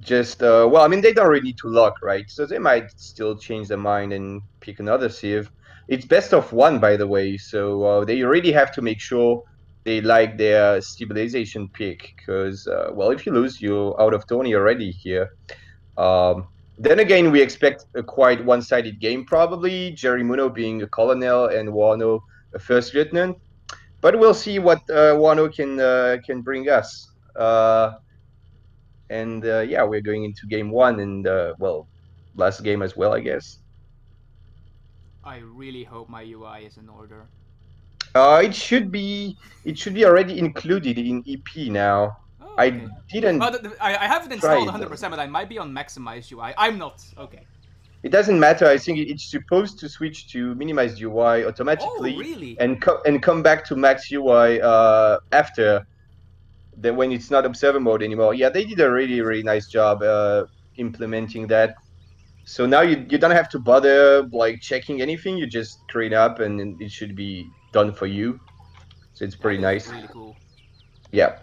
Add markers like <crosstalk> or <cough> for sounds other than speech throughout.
just uh, well, I mean they don't really need to lock, right? So they might still change their mind and pick another civ. It's best of one, by the way, so uh, they really have to make sure they like their stabilization pick, because uh, well, if you lose, you're out of Tony already here. Um, then again, we expect a quite one-sided game, probably. Jerimuno being a colonel and Warno a first lieutenant, but we'll see what uh, Warno can uh, can bring us. And uh, yeah, we're going into game one and uh, well, last game as well, I guess. I really hope my UI is in order. Uh, it should be it should be already included in EP now. Oh, I okay. didn't. Oh, I, I haven't installed 100%, but I might be on maximized UI. I'm not. Okay. It doesn't matter. I think it's supposed to switch to minimized UI Oh, automatically really? and co- and come back to max UI uh, after the when it's not observer mode anymore. Yeah, they did a really really nice job uh, implementing that. So now you you don't have to bother like checking anything. You just create up and it should be done for you. So it's pretty nice. Really cool. Yeah,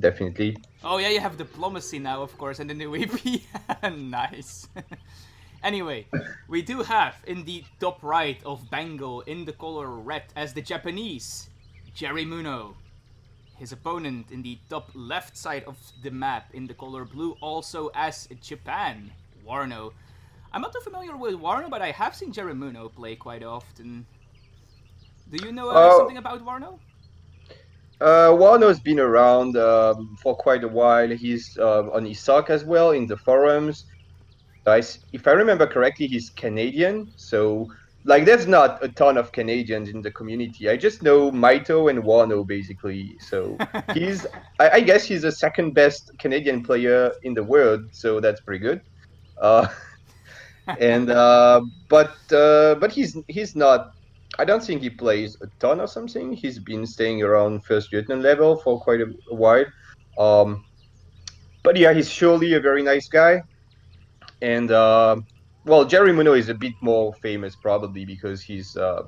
definitely. Oh yeah, you have diplomacy now, of course, and the <laughs> new EP. nice. <laughs> anyway, we do have in the top right of Bengal in the color red as the Japanese Jerimuno. His opponent in the top left side of the map in the color blue also as Japan, Warno. I'm not too familiar with Warno, but I have seen Jerimuno play quite often. Do you know uh, Oh. something about Warno? Uh, Warno's been around um, for quite a while. He's uh, on ESOC as well in the forums. I if I remember correctly, he's Canadian. So, like, there's not a ton of Canadians in the community. I just know Maito and Warno basically. So <laughs> he's, I, I guess, he's the second best Canadian player in the world. So that's pretty good. Uh, <laughs> and uh, but uh, but he's he's not I don't think he plays a ton or something. He's been staying around first lieutenant level for quite a, a while. Um, but yeah, he's surely a very nice guy. And uh, well, Jerimuno is a bit more famous probably because he's uh,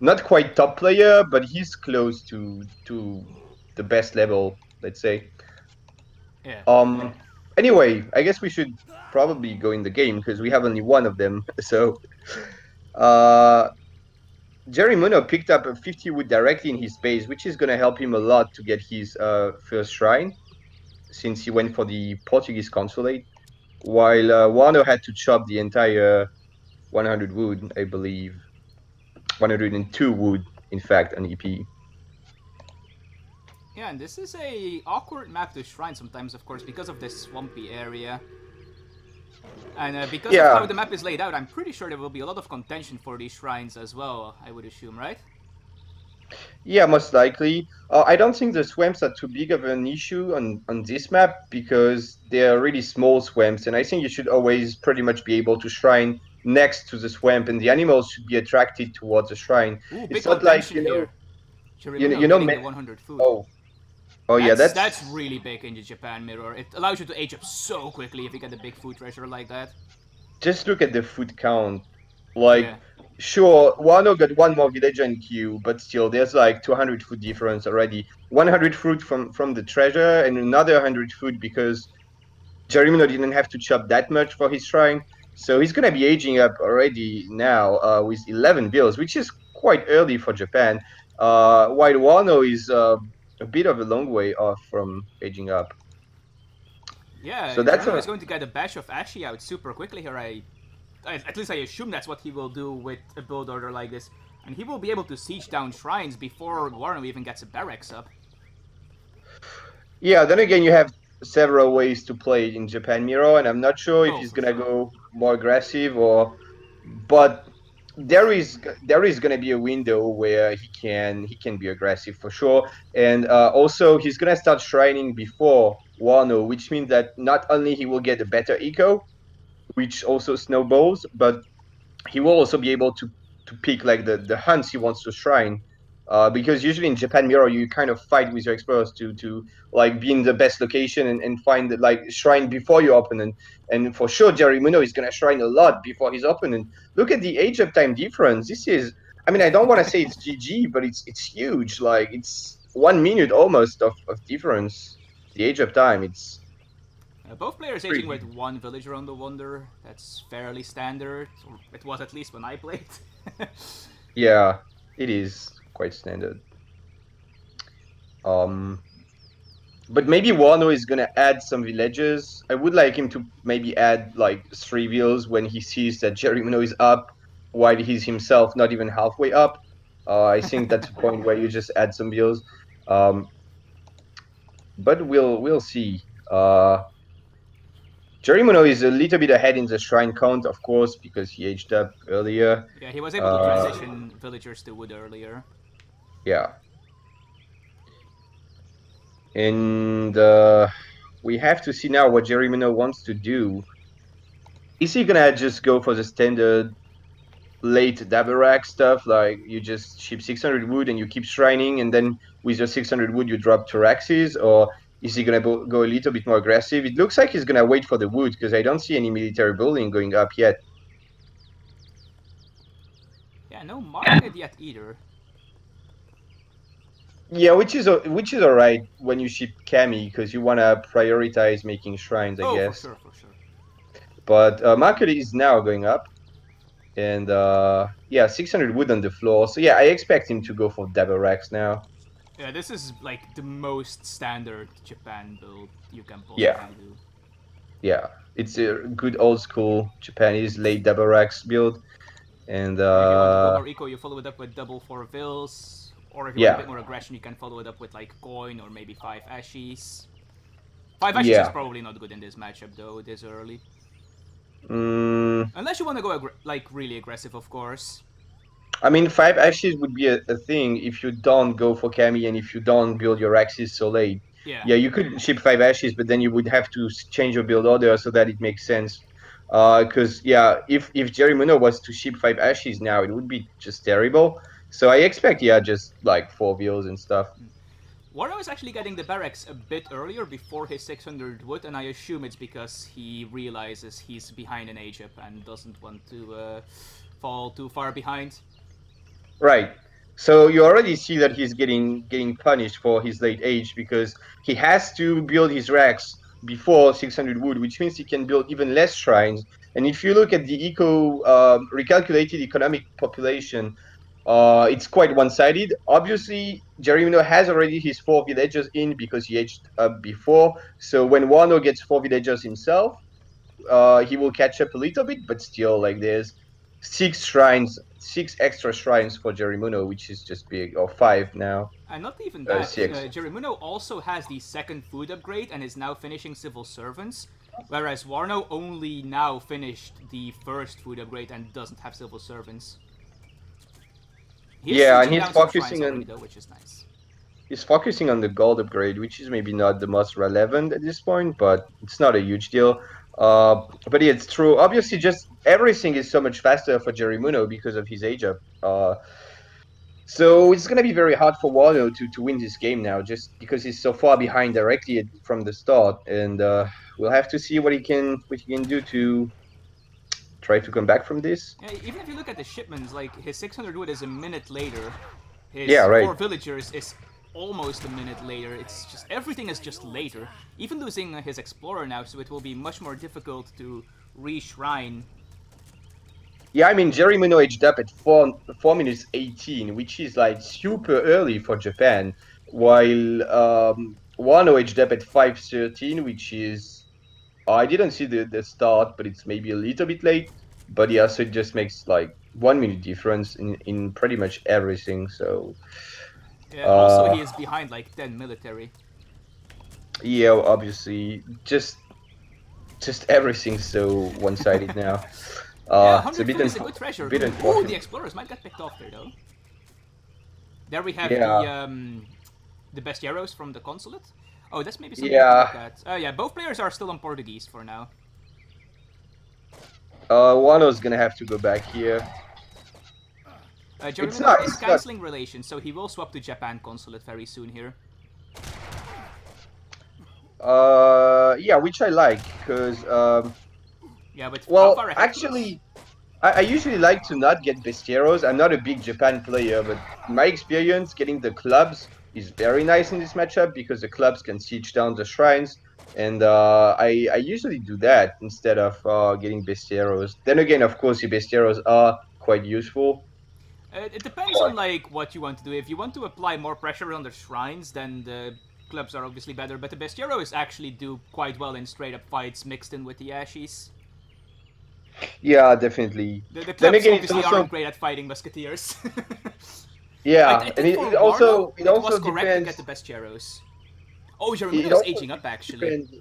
not quite top player, but he's close to to the best level, let's say. Yeah. Um. Anyway, I guess we should probably go in the game because we have only one of them. <laughs> So, uh, Jerimuno picked up a 50 wood directly in his base, which is going to help him a lot to get his uh, first shrine, since he went for the Portuguese consulate, while uh, Warno had to chop the entire 100 wood, I believe, 102 wood, in fact, E EP. Yeah, and this is a awkward map to shrine sometimes, of course, because of this swampy area. And uh, because Yeah. of how the map is laid out, I'm pretty sure there will be a lot of contention for these shrines as well, I would assume, right? Yeah, most likely. Uh, I don't think the swamps are too big of an issue on, on this map because they're really small swamps, and I think you should always pretty much be able to shrine next to the swamp, and the animals should be attracted towards the shrine. Ooh, It's not like, you know-. You know- you know ma- 100 food. Oh, oh yeah, that's, that's really big in the Japan mirror. It allows you to age up so quickly if you get a big food treasure like that. just look at the food count. Like, Yeah. sure, Warno got one more villager in queue, but still, there's like 200 food difference already. 100 fruit from from the treasure, and another 100 food because Jerimuno didn't have to chop that much for his shrine. So he's gonna be aging up already now uh, with 11 bills, which is quite early for Japan. Uh, while Warno is uh, a bit of a long way off from aging up. Yeah, So that's a- going to get a batch of Ashi out super quickly here. I, at least I assume that's what he will do with a build order like this. And he will be able to siege down shrines before Warno even gets a barracks up. Yeah, then again, you have several ways to play in Japan mirror, and I'm not sure if Oh, he's gonna sure. go more aggressive or, but there is there is gonna be a window where he can he can be aggressive for sure, and uh, also he's gonna start shrining before Warno, which means that not only he will get a better eco, which also snowballs, but he will also be able to to pick like the the hunts he wants to shrine. Uh, because usually in Japan Mirror you kind of fight with your explorers to to like be in the best location and, and find the, like shrine before your opponent. And for sure Jerimuno is gonna shrine a lot before his opponent. Look at the age of time difference. This is I mean I don't wanna say it's GG, but it's it's huge. Like it's one minute almost of, of difference. The age of time, it's Uh, both players aging with one villager on the Wonder. That's fairly standard. Or it was at least when I played. <laughs> yeah, it is quite standard. Um, but maybe Warno is gonna add some villages. I would like him to maybe add like three vills when he sees that Jerimuno is up, while he's himself not even halfway up. Uh, I think that's a <laughs> point where you just add some vills. Um, but we'll we'll see. Uh, Jerimuno is a little bit ahead in the shrine count, of course, because he aged up earlier. Yeah, he was able to uh, transition villagers to wood earlier. Yeah. And uh, we have to see now what Jerimuno wants to do. Is he gonna just go for the standard late double rack stuff, like you just ship 600 wood and you keep shrining, and then with your 600 wood you drop Turaxes, or is he gonna go a little bit more aggressive? It looks like he's gonna wait for the wood because I don't see any military building going up yet. Yeah, no market yet either. Yeah, which is which is alright when you ship Kami because you wanna prioritize making shrines, I oh, guess. for sure, for sure. But uh, market is now going up, and uh, yeah, 600 wood on the floor. So yeah, I expect him to go for double racks now. Yeah, this is like the most standard Japan build you can possibly yeah. do. Yeah, it's a good old school Japanese late double racks build, and uh, if you eco, you follow it up with double four vills or if you yeah. want a bit more aggression, you can follow it up with like coin or maybe five ashes. Five ashes yeah. is probably not good in this matchup though, this early. Mm. Unless you want to go like really aggressive, of course. I mean, five ashes would be a, a, thing if you don't go for Kami and if you don't build your axes so late. Yeah. Yeah, you could ship five ashes, but then you would have to change your build order so that it makes sense. Because uh, yeah, if if Jerimuno was to ship five ashes now, it would be just terrible. So I expect, yeah, just like four wheels and stuff. Warno is actually getting the barracks a bit earlier before his 600 wood, and I assume it's because he realizes he's behind in Egypt and doesn't want to uh, fall too far behind. Right. So you already see that he's getting getting punished for his late age because he has to build his racks before 600 wood, which means he can build even less shrines. And if you look at the eco uh, recalculated economic population uh, it's quite one-sided. Obviously, Jerimuno has already his four villagers in because he aged up before. So when Warno gets four villagers himself, uh, he will catch up a little bit, but still, like there's six shrines, six extra shrines for Jerimuno, which is just big, or five now. And not even uh, that, uh, uh, Jerimuno also has the second food upgrade and is now finishing Civil Servants, whereas Warno only now finished the first food upgrade and doesn't have Civil Servants. He's yeah, and he's focusing on though, which is nice. He's focusing on the gold upgrade, which is maybe not the most relevant at this point, but it's not a huge deal. Uh, but yeah, it's true. Obviously, just everything is so much faster for Jerimuno because of his age up. Uh, so it's gonna be very hard for Warno to, to win this game now, just because he's so far behind directly from the start, and uh, we'll have to see what he can what he can do to try to come back from this. Yeah, even if you look at the shipments, like his 600 wood is a minute later. His yeah, right. four villagers is almost a minute later. It's just everything is just later. Even losing his explorer now, so it will be much more difficult to re-shrine. Yeah, I mean Jerimuno aged up at four four minutes eighteen, which is like super early for Japan, while um, Warno aged up at five thirteen, which is I didn't see the, the start, but it's maybe a little bit late. But yeah, so it just makes like one minute difference in, in pretty much everything. So yeah, also uh, he is behind like ten military. Yeah, obviously, just just everything's so one-sided now. <laughs> Uh, yeah, it's a bit is a good treasure. Bit Ooh, the explorers might get picked off there though. There we have yeah. the um, the Besteiros from the consulate. Oh, that's maybe something yeah. to look. Oh, yeah, both players are still on Portuguese for now. Uh, Warno's gonna have to go back here. Uh, it's not, is cancelling relations, so he will swap to Japan consulate very soon here. Uh, yeah, which I like, because, um... Yeah, but well, actually, I, I, usually like to not get Besteiros. I'm not a big Japan player, but my experience getting the clubs is very nice in this matchup because the clubs can siege down the shrines. and uh, I I usually do that instead of uh, getting Besteiros. Then again, of course, the Besteiros are quite useful. Uh, it depends on like what you want to do. If you want to apply more pressure on the shrines, then the clubs are obviously better. But the Besteiros actually do quite well in straight up fights mixed in with the ashes. Yeah, definitely. The, the clubs again, obviously also... aren't great at fighting musketeers. <laughs> Yeah, I, I and it, it also Warno, it also was correct depends. to get the Besteiros. Oh, It Jeremiah's aging up actually. depends-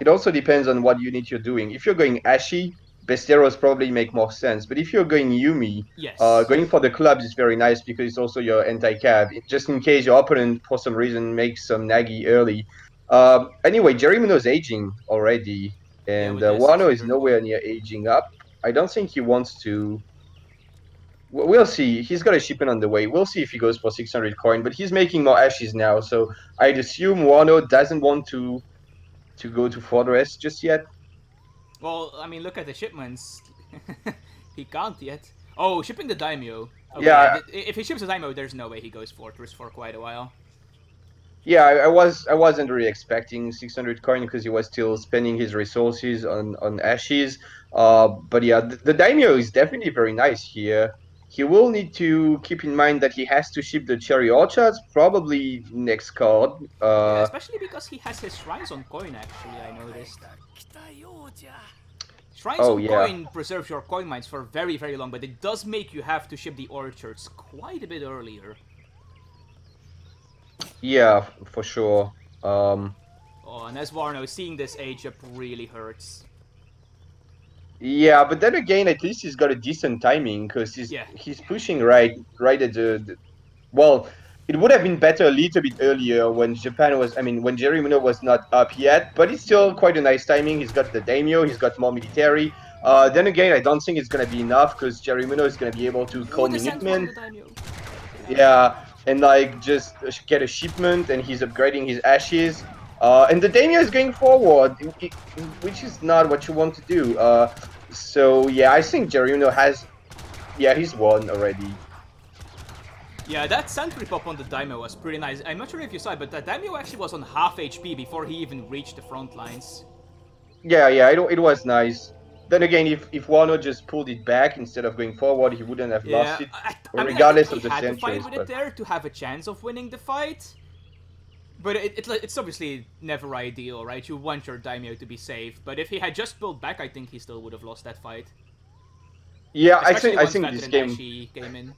It also depends on what unit you're doing. If you're going Ashy, Besteiros probably make more sense. But if you're going Yumi, Yes. uh, going for the clubs is very nice because it's also your anti-cav. Just in case your opponent, for some reason, makes some naggy early. Um, anyway, Jerimuno's aging already, and with uh, Warno is nowhere near aging up. I don't think he wants to. We'll see. He's got a shipment on the way. We'll see if he goes for 600 coin, but he's making more ashes now. So I'd assume Warno doesn't want to to go to Fortress just yet. Well, I mean, look at the shipments. <laughs> he can't yet. Oh, shipping the daimyo. Okay, Yeah. If he ships the daimyo, there's no way he goes fortress for quite a while. Yeah, I, I was I wasn't really expecting 600 coin because he was still spending his resources on on ashes. Uh, but yeah, the, the daimyo is definitely very nice here. He will need to keep in mind that he has to ship the cherry orchards probably next card. Yeah, Uh, especially because he has his shrines on coin. Actually, I noticed. Shrines Oh, on yeah. coin preserves your coin mines for very, very long, but it does make you have to ship the orchards quite a bit earlier. yeah, for sure. Um, Oh, and as Warno, seeing this age up really hurts. Yeah, but then again, at least he's got a decent timing because he's Yeah. he's pushing right right at the, the. Well, it would have been better a little bit earlier when Japan was. I mean, when Jerimuno was not up yet, but it's still quite a nice timing. He's got the daimyo, he's got more military. Uh, then again, I don't think it's gonna be enough because Jerimuno is gonna be able to call Minutemen. Farm, the daimyo. Yeah, and like just uh, get a shipment, and he's upgrading his ashes. Uh, and the daimyo is going forward, i- i- which is not what you want to do. Uh, so yeah, I think Jeruno has, yeah, he's won already. Yeah, that sentry pop on the daimyo was pretty nice. I'm not sure if you saw it, but that daimyo actually was on half HP before he even reached the front lines. Yeah, yeah, it, it was nice. Then again, if if Warno just pulled it back instead of going forward, he wouldn't have Yeah, lost it. I, I mean, regardless I think of he the had to fight with but- it there to have a chance of winning the fight. But it, it, it's obviously never ideal, right? You want your daimyo to be safe, but if he had just pulled back, I think he still would have lost that fight. Yeah, I think I think this game came in.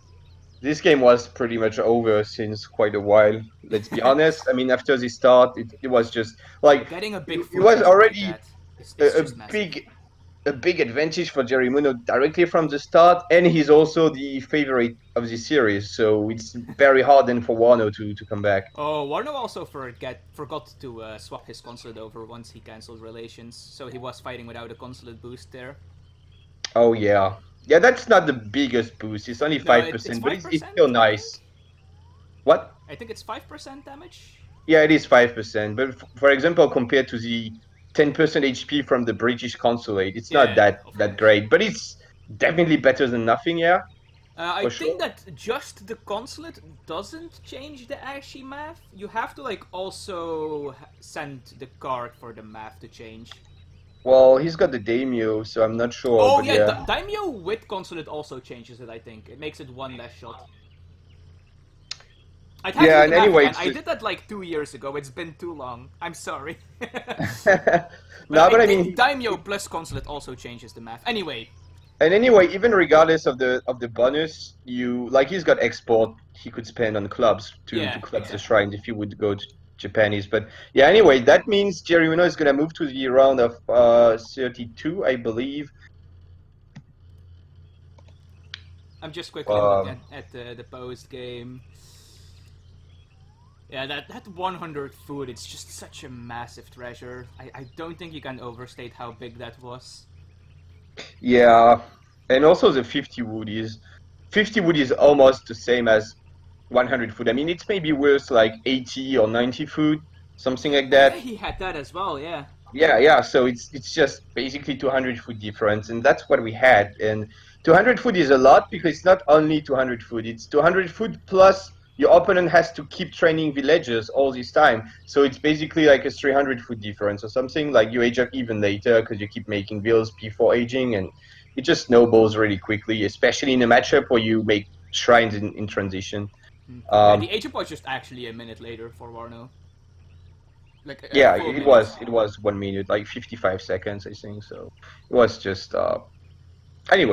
this game was pretty much over since quite a while. Let's be honest. I mean, after the start, it, it was just like Getting a big it was like already is a, a big a big advantage for Jerimuno directly from the start, and he's also the favorite of the series, so it's very hard then for Warno to, to come back. Oh, Warno also forget forgot to uh, swap his consulate over once he cancelled relations, so he was fighting without a consulate boost there. Oh yeah, yeah, that's not the biggest boost. It's only No, five it's percent, but it's, it's still nice. What? I think it's five percent damage. Yeah, it is five percent, but f- for example, compared to the ten percent HP from the British consulate, it's Yeah, not that of that great, but it's definitely better than nothing. Yeah. Uh, I For think that just the consulate doesn't change the Ashi math. You have to like also send the card for the math to change. Well, he's got the daimyo, so I'm not sure. Oh but yeah, yeah. Daimyo with consulate also changes it. I think it makes it one less shot. Yeah, and the anyway. I did that like two years ago. It's been too long. I'm sorry. <laughs> <laughs> no, but I think mean, daimyo plus consulate also changes the math. Anyway, and anyway, even regardless of the of the bonus, you like he's got export he could spend on clubs to, Yeah, to clubs the exactly. shrines if he would go to Japanese. But yeah, anyway, that means Jerimuno is gonna move to the round of uh, 32, I believe. I'm just quickly Um, looking at, at the, the post game. Yeah, that, that 100 food, it's just such a massive treasure. I, I don't think you can overstate how big that was. Yeah, and also the 50 wood is 50 wood is almost the same as 100 food. I mean, it's maybe worth like 80 or 90 food, something like that. <laughs> Yeah, he had that as well, yeah. Yeah, yeah. So it's it's just basically 200 food difference, and that's what we had. And 200 food is a lot because it's not only 200 food; it's 200 food plus your opponent has to keep training villagers all this time. So it's basically like a 300 foot difference or something. Like you age up even later because you keep making vills before aging, and it just snowballs really quickly, especially in a matchup where you make shrines in, in transition. Um, the age up was just actually a minute later for Warno. Like yeah, it was it was one minute, like 55 seconds, I think. So it was just uh, anyway.